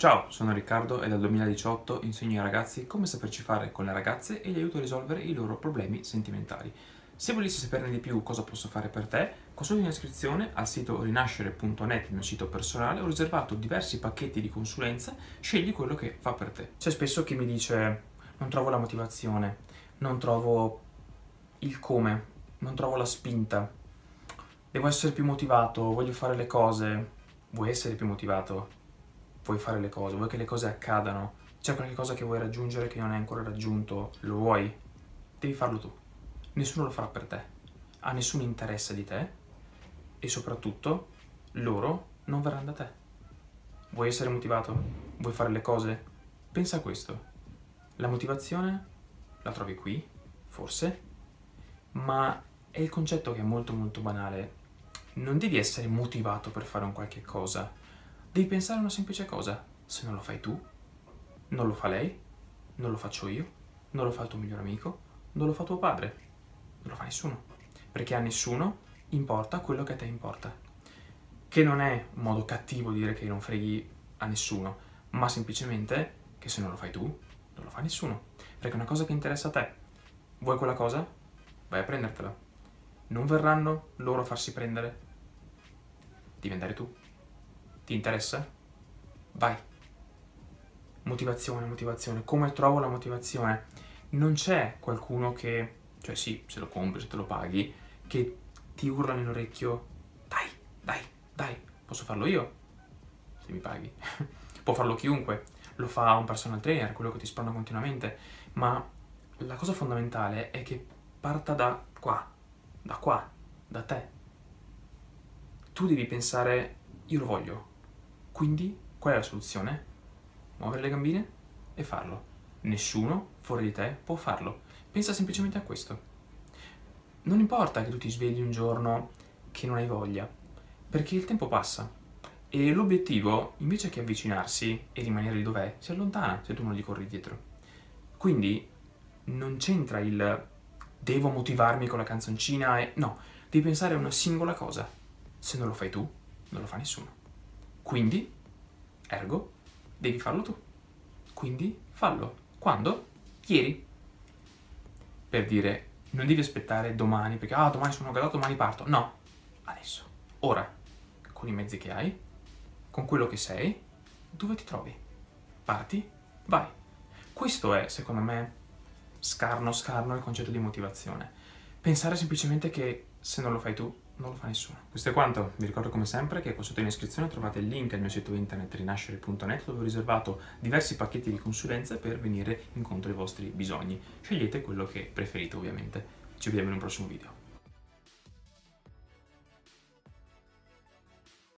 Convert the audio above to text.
Ciao, sono Riccardo e dal 2018 insegno ai ragazzi come saperci fare con le ragazze e li aiuto a risolvere i loro problemi sentimentali. Se volessi saperne di più cosa posso fare per te, consulta in iscrizione al sito rinascere.net, il mio sito personale, ho riservato diversi pacchetti di consulenza, scegli quello che fa per te. C'è spesso chi mi dice non trovo la motivazione, non trovo il come, non trovo la spinta, devo essere più motivato, voglio fare le cose, vuoi essere più motivato? Vuoi fare le cose, vuoi che le cose accadano, c'è qualcosa che vuoi raggiungere che non hai ancora raggiunto, lo vuoi, devi farlo tu. Nessuno lo farà per te, a nessuno interessa di te e soprattutto loro non verranno da te. Vuoi essere motivato? Vuoi fare le cose? Pensa a questo. La motivazione la trovi qui, forse, ma è il concetto che è molto molto banale. Non devi essere motivato per fare un qualche cosa, Devi pensare a una semplice cosa. Se non lo fai tu, non lo fa lei, non lo faccio io, non lo fa il tuo migliore amico, non lo fa tuo padre, non lo fa nessuno. Perché a nessuno importa quello che a te importa. Che non è un modo cattivo di dire che non freghi a nessuno, ma semplicemente che se non lo fai tu, non lo fa nessuno. Perché è una cosa che interessa a te. Vuoi quella cosa? Vai a prendertela. Non verranno loro a farsi prendere. Devi andare tu. Ti interessa? Vai. Motivazione, motivazione. Come trovo la motivazione? Non c'è qualcuno che, cioè sì, se lo compri, se te lo paghi, che ti urla nell'orecchio, dai, dai, dai, posso farlo io? Se mi paghi. Può farlo chiunque. Lo fa un personal trainer, quello che ti sprona continuamente. Ma la cosa fondamentale è che parta da qua, da qua, da te. Tu devi pensare, io lo voglio, quindi, qual è la soluzione? Muovere le gambine e farlo. Nessuno fuori di te può farlo. Pensa semplicemente a questo. Non importa che tu ti svegli un giorno che non hai voglia, perché il tempo passa. E l'obiettivo, invece che avvicinarsi e rimanere lì dov'è, si allontana se tu non gli corri dietro. Quindi non c'entra il devo motivarmi con la canzoncina e... No, devi pensare a una singola cosa. Se non lo fai tu, non lo fa nessuno. Quindi, ergo, devi farlo tu. Quindi fallo. Quando? Ieri. Per dire, non devi aspettare domani, perché ah, domani sono gasato, domani parto. No, adesso, ora, con i mezzi che hai, con quello che sei, dove ti trovi? Parti, vai. Questo è, secondo me, scarno, scarno il concetto di motivazione. Pensare semplicemente che se non lo fai tu, non lo fa nessuno. Questo è quanto, vi ricordo come sempre che qua sotto in descrizione trovate il link al mio sito internet rinascere.net dove ho riservato diversi pacchetti di consulenza per venire incontro ai vostri bisogni. Scegliete quello che preferite ovviamente. Ci vediamo in un prossimo video.